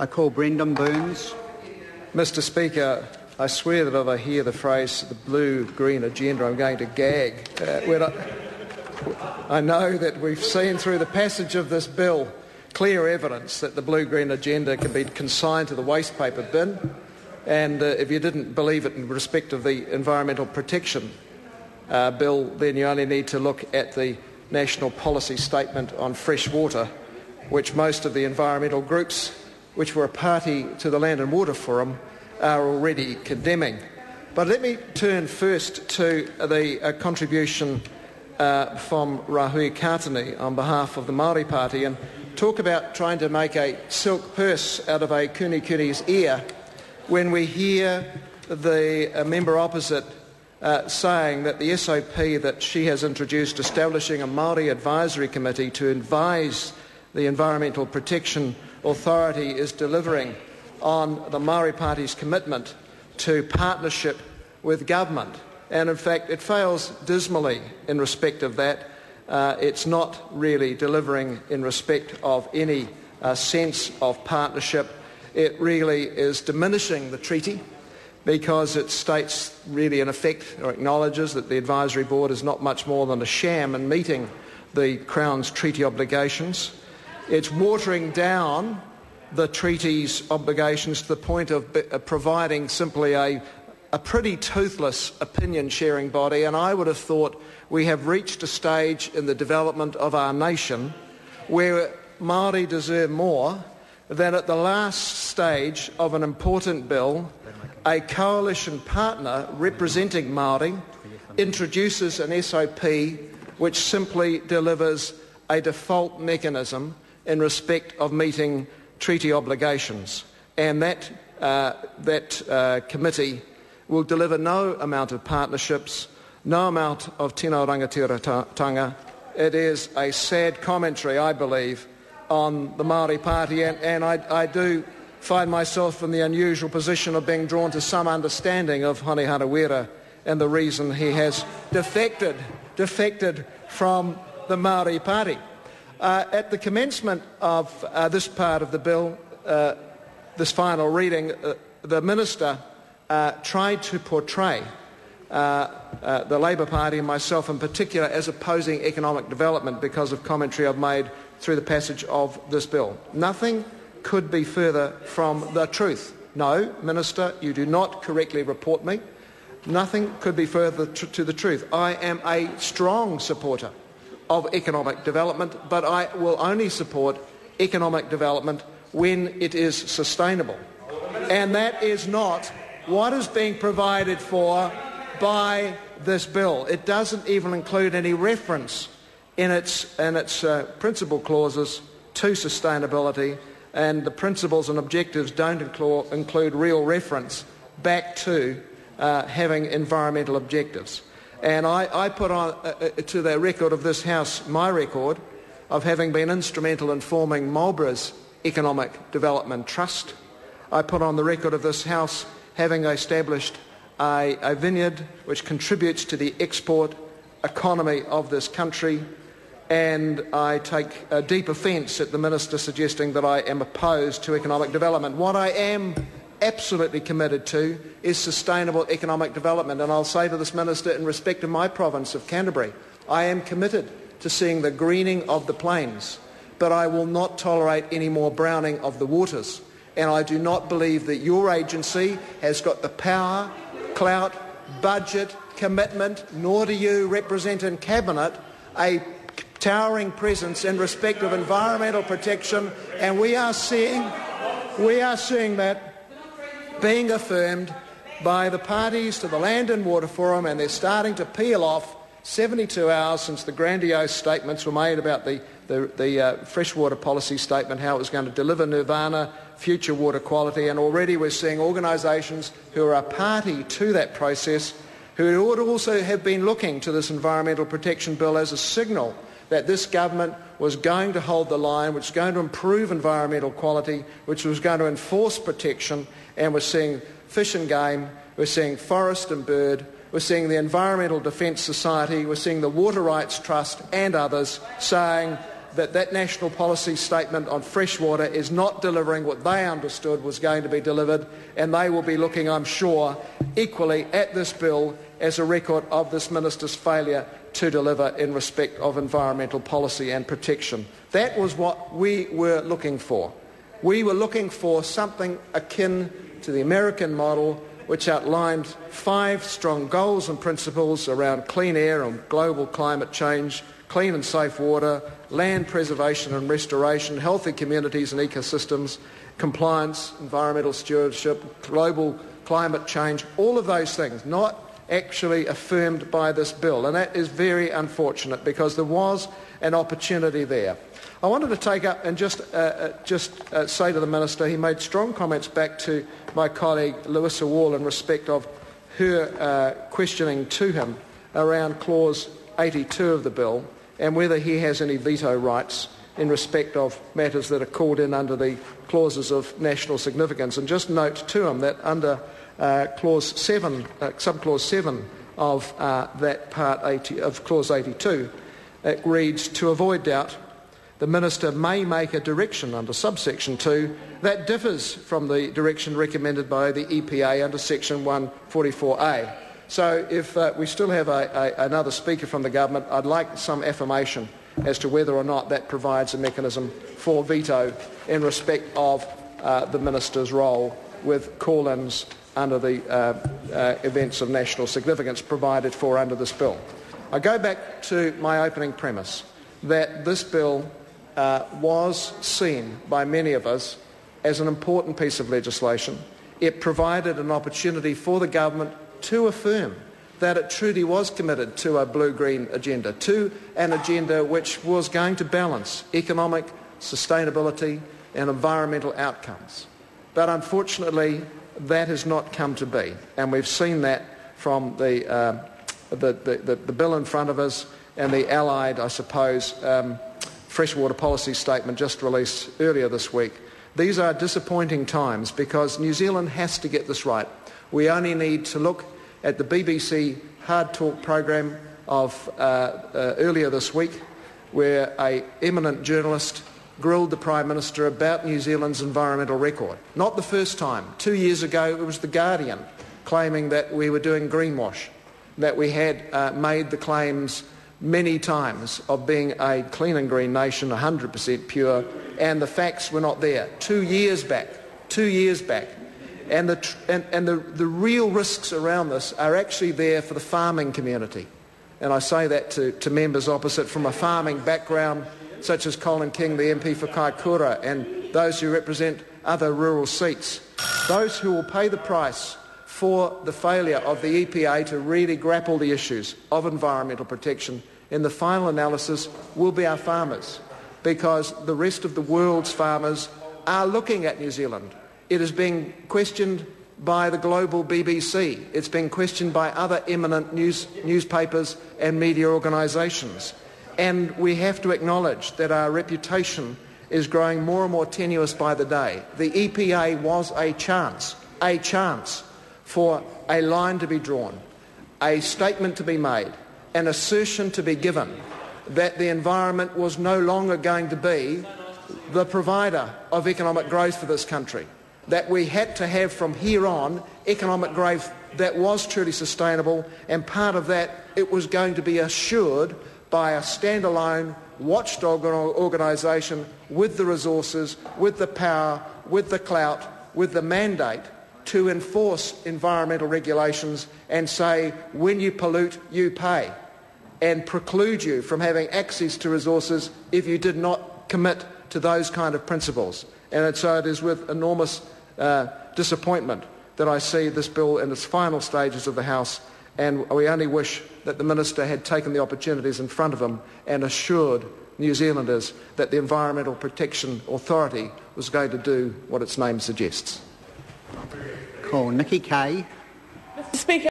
I call Brendon Burns. Mr Speaker, I swear that if I hear the phrase the blue-green agenda, I'm going to gag. Uh, I, I know that we've seen through the passage of this bill clear evidence that the blue-green agenda can be consigned to the waste paper bin. And uh, if you didn't believe it in respect of the environmental protection uh, bill, then you only need to look at the national policy statement on fresh water, which most of the environmental groups which were a party to the Land and Water Forum are already condemning. But let me turn first to the uh, contribution uh, from Rahui Katene on behalf of the Maori Party and talk about trying to make a silk purse out of a kunekune's ear when we hear the uh, member opposite uh, saying that the SOP that she has introduced establishing a Maori advisory committee to advise the Environmental Protection Authority is delivering on the Maori Party's commitment to partnership with government. And in fact, it fails dismally in respect of that. Uh, it's not really delivering in respect of any uh, sense of partnership. It really is diminishing the treaty because it states, really in effect, or acknowledges that the advisory board is not much more than a sham in meeting the Crown's treaty obligations. It's watering down the treaty's obligations to the point of uh, providing simply a, a pretty toothless opinion sharing body, and I would have thought we have reached a stage in the development of our nation where Māori deserve more than at the last stage of an important bill, a coalition partner representing Māori introduces an SOP which simply delivers a default mechanism in respect of meeting treaty obligations. And that, uh, that uh, committee will deliver no amount of partnerships, no amount of tino rangatiratanga. It is a sad commentary, I believe, on the Maori Party, and, and I, I, do find myself in the unusual position of being drawn to some understanding of Hone Harawira and the reason he has defected, defected from the Maori Party. Uh, at the commencement of uh, this part of the bill, uh, this final reading, uh, the Minister uh, tried to portray uh, the Labour Party and myself in particular as opposing economic development because of commentary I've made through the passage of this bill. Nothing could be further from the truth. No, Minister, you do not correctly report me. Nothing could be further to the truth. I am a strong supporter of economic development, but I will only support economic development when it is sustainable. And that is not what is being provided for by this bill. It doesn't even include any reference in its, in its uh, principal clauses to sustainability, and the principles and objectives don't include, include real reference back to uh, having environmental objectives. And I, I put on uh, uh, to the record of this House my record of having been instrumental in forming Marlborough's Economic Development Trust. I put on the record of this House having established a, a vineyard which contributes to the export economy of this country. And I take a deep offence at the Minister suggesting that I am opposed to economic development. What I am absolutely committed to is sustainable economic development. And I'll say to this Minister, in respect of my province of Canterbury, I am committed to seeing the greening of the plains, but I will not tolerate any more browning of the waters. And I do not believe that your agency has got the power, clout, budget, commitment, nor do you represent in Cabinet a towering presence in respect of environmental protection. And we are seeing, we are seeing that being affirmed by the parties to the Land and Water Forum, and they're starting to peel off 72 hours since the grandiose statements were made about the, the, the uh, freshwater policy statement, how it was going to deliver nirvana, future water quality, and already we're seeing organisations who are a party to that process who would also have been looking to this environmental protection bill as a signal that this government was going to hold the line, which was going to improve environmental quality, which was going to enforce protection, and we're seeing fish and game, we're seeing forest and bird, we're seeing the Environmental Defence Society, we're seeing the Water Rights Trust and others saying that that national policy statement on freshwater is not delivering what they understood was going to be delivered, and they will be looking, I'm sure, equally at this bill as a record of this minister's failure to deliver in respect of environmental policy and protection. That was what we were looking for. We were looking for something akin to the American model which outlined five strong goals and principles around clean air and global climate change, clean and safe water, land preservation and restoration, healthy communities and ecosystems, compliance, environmental stewardship, global climate change, all of those things, not actually affirmed by this bill. And that is very unfortunate because there was an opportunity there. I wanted to take up and just, uh, uh, just uh, say to the Minister, he made strong comments back to my colleague Louisa Wall in respect of her uh, questioning to him around clause 82 of the bill and whether he has any veto rights in respect of matters that are called in under the clauses of national significance. And just note to him that under uh, clause 7, uh, subclause 7 of that part 80, of clause 82, it reads, to avoid doubt, the Minister may make a direction under subsection 2 that differs from the direction recommended by the EPA under section 144A. So if uh, we still have a, a, another speaker from the government, I'd like some affirmation as to whether or not that provides a mechanism for veto in respect of uh, the Minister's role with call-ins under the uh, uh events of national significance provided for under this bill. I go back to my opening premise that this bill uh, was seen by many of us as an important piece of legislation. It provided an opportunity for the government to affirm that it truly was committed to a blue-green agenda, to an agenda which was going to balance economic sustainability and environmental outcomes. But unfortunately, that has not come to be, and we've seen that from the, uh, the, the, the, bill in front of us and the allied, I suppose, um, freshwater policy statement just released earlier this week. These are disappointing times because New Zealand has to get this right. We only need to look at the BBC Hard Talk program of uh, uh, earlier this week where a eminent journalist grilled the Prime Minister about New Zealand's environmental record. Not the first time. Two years ago it was The Guardian claiming that we were doing greenwash, that we had uh, made the claims many times of being a clean and green nation, 100% pure, and the facts were not there. Two years back, two years back. And, the, and, and the, the real risks around this are actually there for the farming community. And I say that to, to members opposite from a farming background, such as Colin King, the MP for Kaikoura, and those who represent other rural seats. Those who will pay the price for the failure of the EPA to really grapple the issues of environmental protection in the final analysis will be our farmers because the rest of the world's farmers are looking at New Zealand. It is being questioned by the global BBC. It's been questioned by other eminent news, newspapers and media organisations. And we have to acknowledge that our reputation is growing more and more tenuous by the day. The EPA was a chance, a chance for a line to be drawn, a statement to be made, an assertion to be given that the environment was no longer going to be the provider of economic growth for this country, that we had to have from here on economic growth that was truly sustainable, and part of that it was going to be assured by a standalone watchdog organisation with the resources, with the power, with the clout, with the mandate to enforce environmental regulations and say, when you pollute, you pay, and preclude you from having access to resources if you did not commit to those kind of principles. And so it is with enormous uh, disappointment that I see this bill in its final stages of the House, and we only wish that the Minister had taken the opportunities in front of him and assured New Zealanders that the Environmental Protection Authority was going to do what its name suggests. Call Nikki Kaye. Mr Speaker.